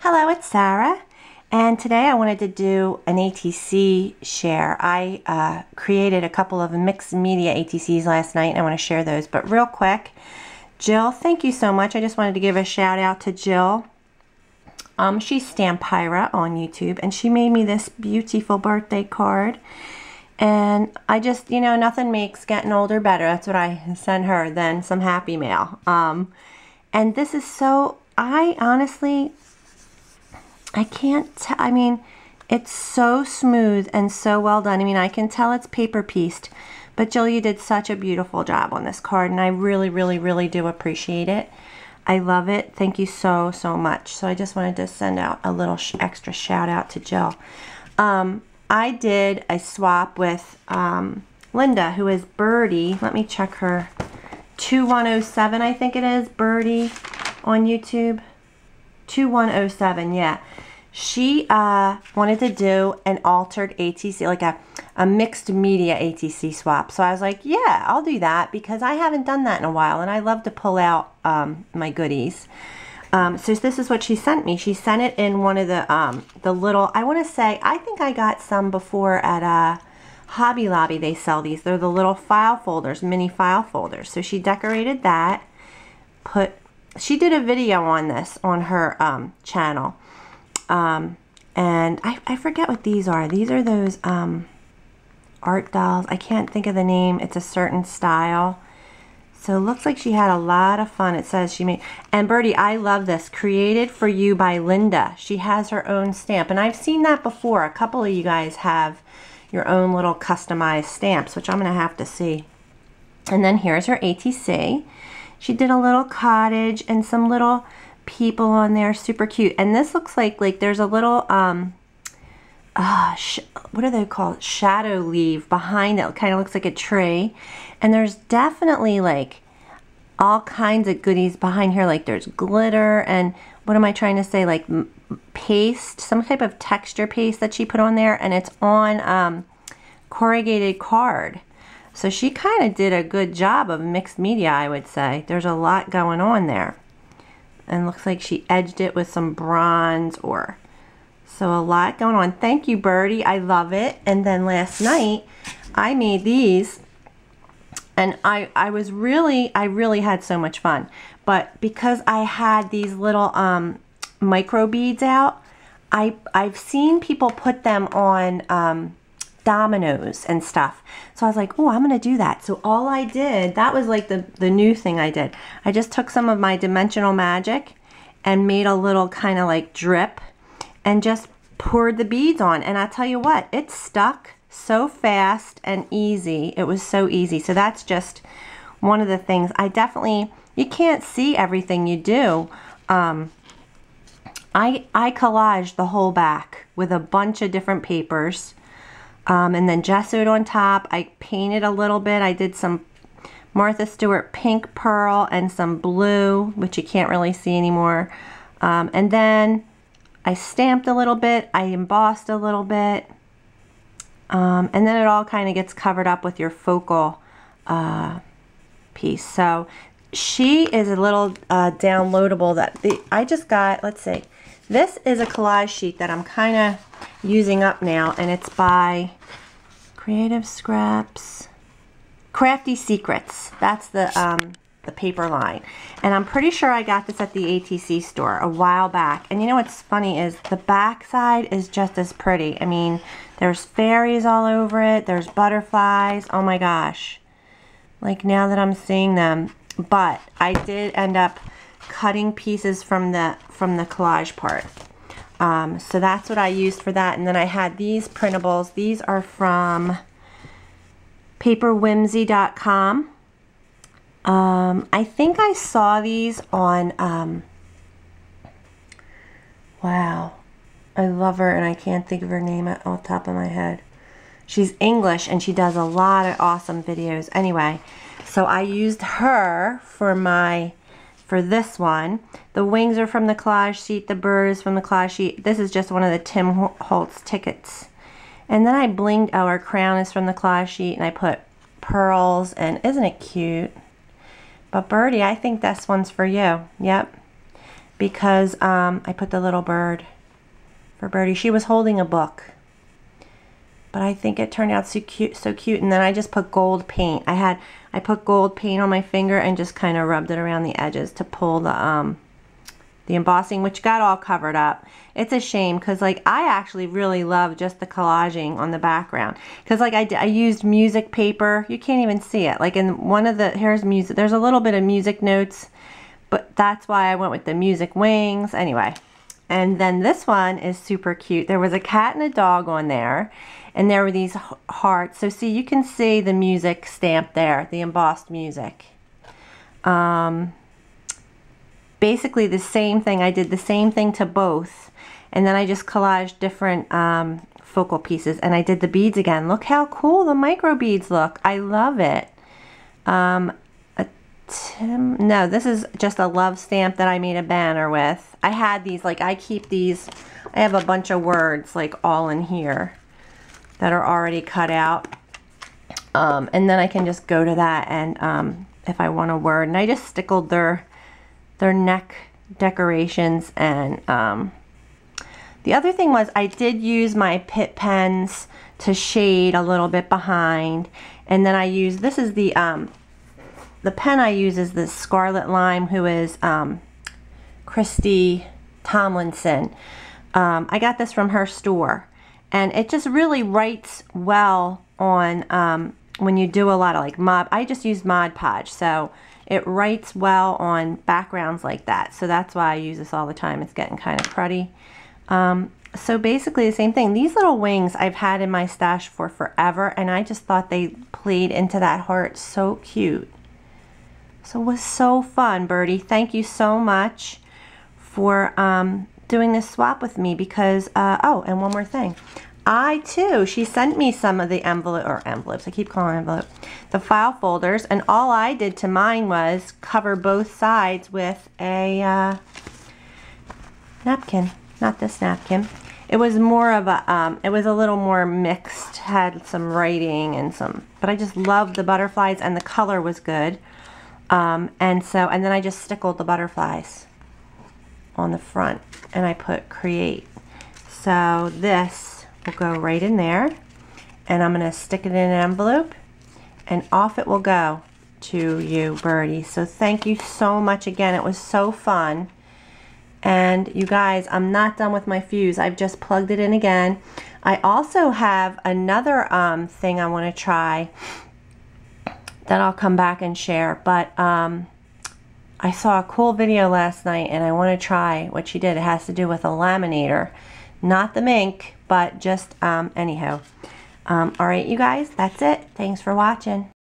Hello, it's Sarah. And today I wanted to do an ATC share. I uh, created a couple of mixed media ATCs last night and I want to share those. But real quick, Jill, thank you so much. I just wanted to give a shout out to Jill. Um, she's Stampira on YouTube and she made me this beautiful birthday card. And I just, you know, nothing makes getting older better. That's what I sent her than some happy mail. Um, and this is so, I honestly, I can't, I mean, it's so smooth and so well done. I mean, I can tell it's paper pieced, but Jill, you did such a beautiful job on this card, and I really, really, really do appreciate it. I love it. Thank you so, so much. So I just wanted to send out a little sh extra shout out to Jill. Um, I did a swap with um, Linda, who is Birdie. Let me check her. 2107, I think it is, Birdie on YouTube. 2107, yeah. She uh, wanted to do an altered ATC, like a, a mixed media ATC swap. So I was like, yeah, I'll do that because I haven't done that in a while and I love to pull out um, my goodies. Um, so this is what she sent me. She sent it in one of the um, the little, I want to say, I think I got some before at uh, Hobby Lobby. They sell these. They're the little file folders, mini file folders. So she decorated that, put she did a video on this on her um, channel. Um, and I, I forget what these are. These are those um, art dolls. I can't think of the name. It's a certain style. So it looks like she had a lot of fun. It says she made, and Birdie, I love this. Created for you by Linda. She has her own stamp. And I've seen that before. A couple of you guys have your own little customized stamps, which I'm going to have to see. And then here's her ATC. She did a little cottage and some little people on there, super cute. And this looks like like there's a little um uh, what are they called? Shadow leaf behind it. Kind of looks like a tree. And there's definitely like all kinds of goodies behind here. Like there's glitter and what am I trying to say? Like paste, some type of texture paste that she put on there. And it's on um, corrugated card. So she kind of did a good job of mixed media, I would say. There's a lot going on there. And looks like she edged it with some bronze or so a lot going on. Thank you, Birdie. I love it. And then last night, I made these and I, I was really, I really had so much fun. But because I had these little um, micro beads out, I, I've seen people put them on um, dominoes and stuff. So I was like, oh, I'm going to do that. So all I did, that was like the, the new thing I did. I just took some of my Dimensional Magic and made a little kind of like drip and just poured the beads on. And I tell you what, it stuck so fast and easy. It was so easy. So that's just one of the things. I definitely, you can't see everything you do. Um, I, I collaged the whole back with a bunch of different papers um, and then gessoed on top. I painted a little bit. I did some Martha Stewart pink pearl and some blue, which you can't really see anymore. Um, and then I stamped a little bit. I embossed a little bit. Um, and then it all kind of gets covered up with your focal uh, piece. So she is a little uh, downloadable that the, I just got, let's see, this is a collage sheet that I'm kind of using up now, and it's by Creative Scraps, Crafty Secrets. That's the um, the paper line. And I'm pretty sure I got this at the ATC store a while back. And you know what's funny is the back side is just as pretty. I mean, there's fairies all over it. There's butterflies. Oh my gosh. Like now that I'm seeing them. But I did end up cutting pieces from the from the collage part. Um, so that's what I used for that. And then I had these printables. These are from paperwhimsy.com. Um, I think I saw these on, um, wow, I love her and I can't think of her name off the top of my head. She's English and she does a lot of awesome videos. Anyway, so I used her for my for this one. The wings are from the collage sheet. The bird is from the collage sheet. This is just one of the Tim Holtz tickets. And then I blinged, our crown is from the collage sheet, and I put pearls, and isn't it cute? But Birdie, I think this one's for you. Yep. because um, I put the little bird for Birdie. She was holding a book. But I think it turned out so cute, so cute. And then I just put gold paint. I had, I put gold paint on my finger and just kind of rubbed it around the edges to pull the, um, the embossing, which got all covered up. It's a shame because like I actually really love just the collaging on the background because like I, I used music paper. You can't even see it. Like in one of the, here's music, there's a little bit of music notes, but that's why I went with the music wings. Anyway, and then this one is super cute. There was a cat and a dog on there and there were these hearts. So see, you can see the music stamp there, the embossed music. Um, basically the same thing. I did the same thing to both. And then I just collaged different um, focal pieces. And I did the beads again. Look how cool the micro beads look. I love it. Um, Tim, no, this is just a love stamp that I made a banner with. I had these, like I keep these, I have a bunch of words like all in here that are already cut out. Um, and then I can just go to that and um, if I want a word. And I just stickled their their neck decorations and um, the other thing was I did use my Pitt pens to shade a little bit behind and then I use this is the um, the pen I use is the Scarlet Lime who is um, Christy Tomlinson um, I got this from her store and it just really writes well on um, when you do a lot of like Mod I just use Mod Podge so it writes well on backgrounds like that. So that's why I use this all the time. It's getting kind of cruddy. Um, so basically the same thing. These little wings I've had in my stash for forever and I just thought they played into that heart so cute. So it was so fun, Birdie. Thank you so much for um, doing this swap with me because, uh, oh, and one more thing. I too, she sent me some of the envelope or envelopes. I keep calling envelope, the file folders, and all I did to mine was cover both sides with a uh, napkin. Not this napkin. It was more of a, um, it was a little more mixed, had some writing and some, but I just loved the butterflies and the color was good. Um, and so, and then I just stickled the butterflies on the front and I put create. So this will go right in there and I'm going to stick it in an envelope and off it will go to you birdie. So thank you so much again. It was so fun. And you guys I'm not done with my fuse. I've just plugged it in again. I also have another um, thing I want to try that I'll come back and share but um, I saw a cool video last night and I want to try what she did it has to do with a laminator not the Minc but just um, anyhow. Um, all right, you guys, that's it. Thanks for watching.